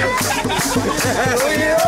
oh, yeah.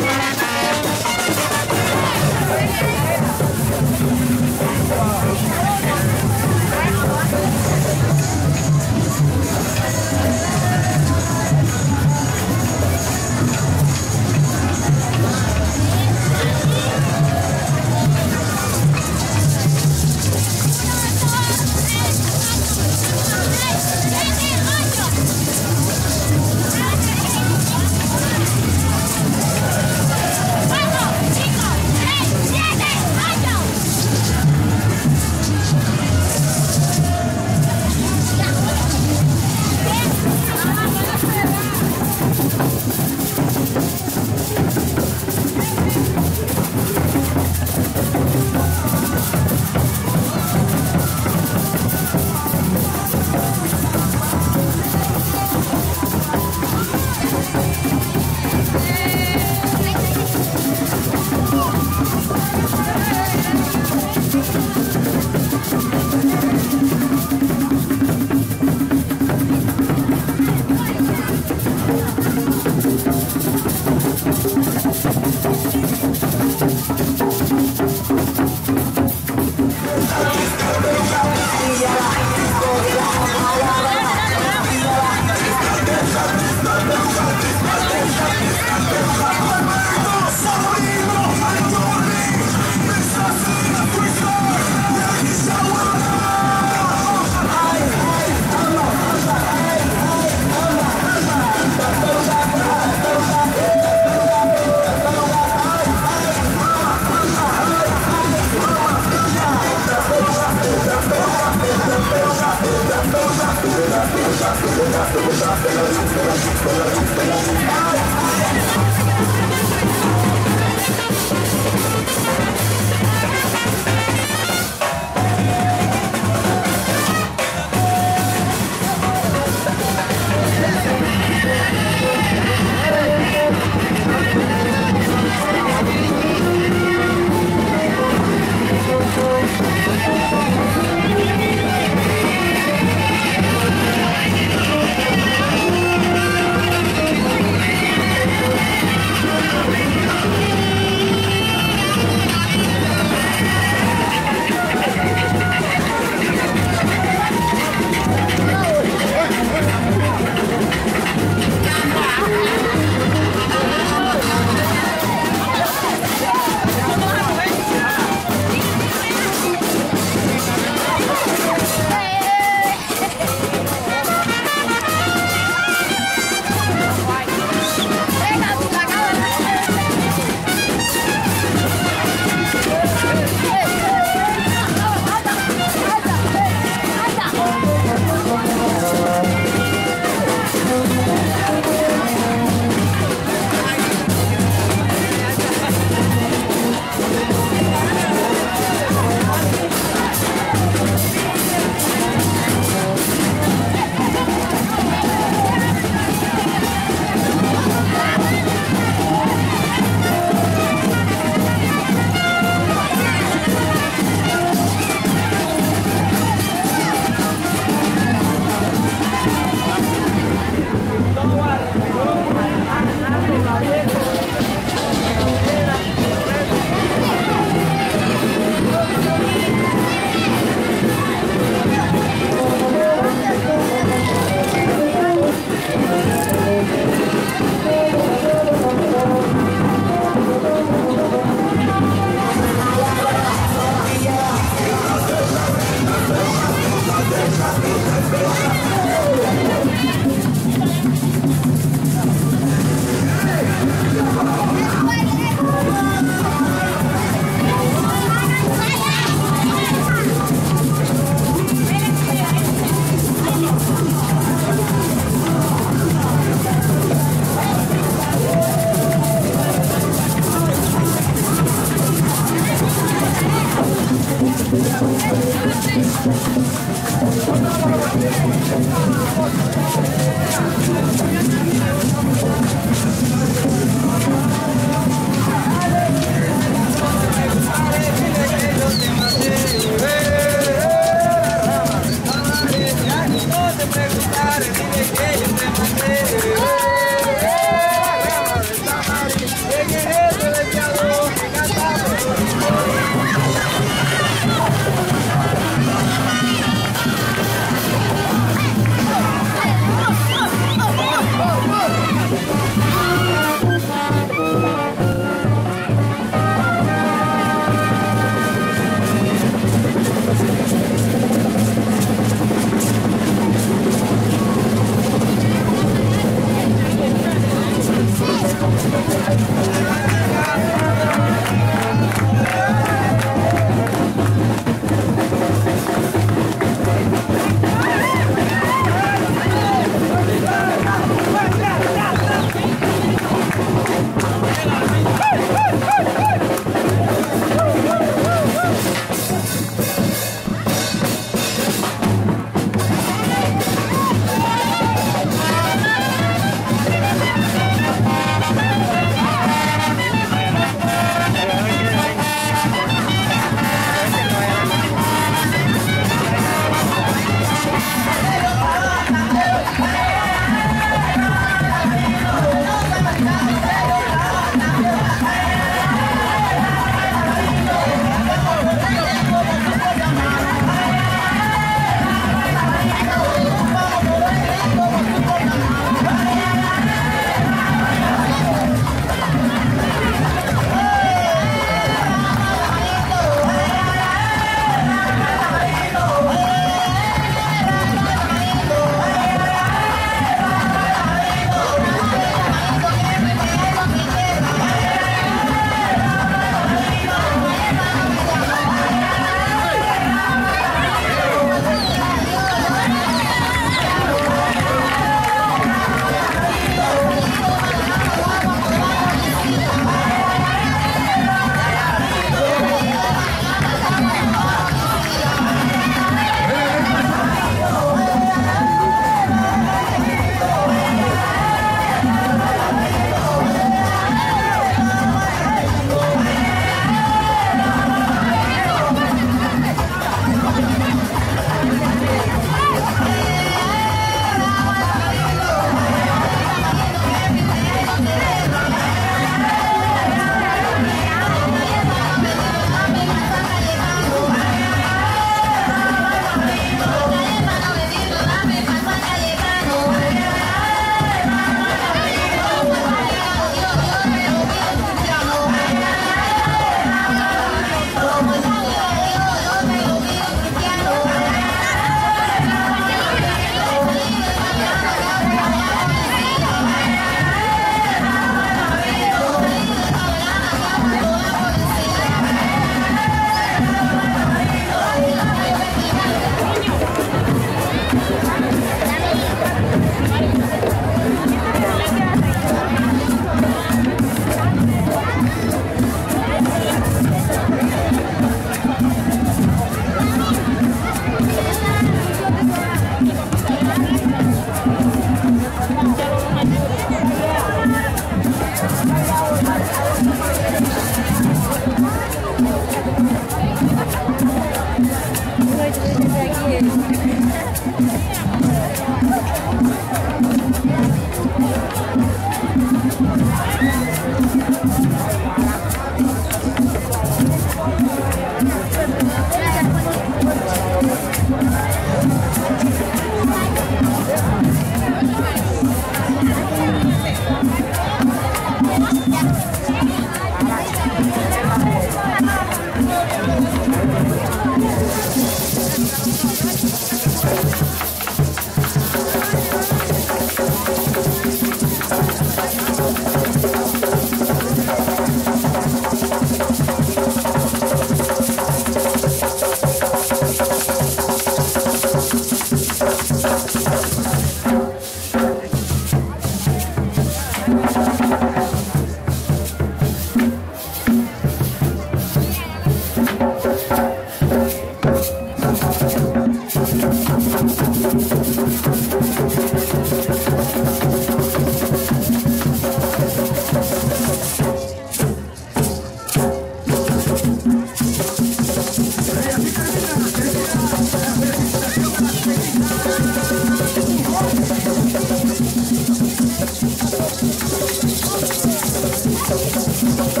Música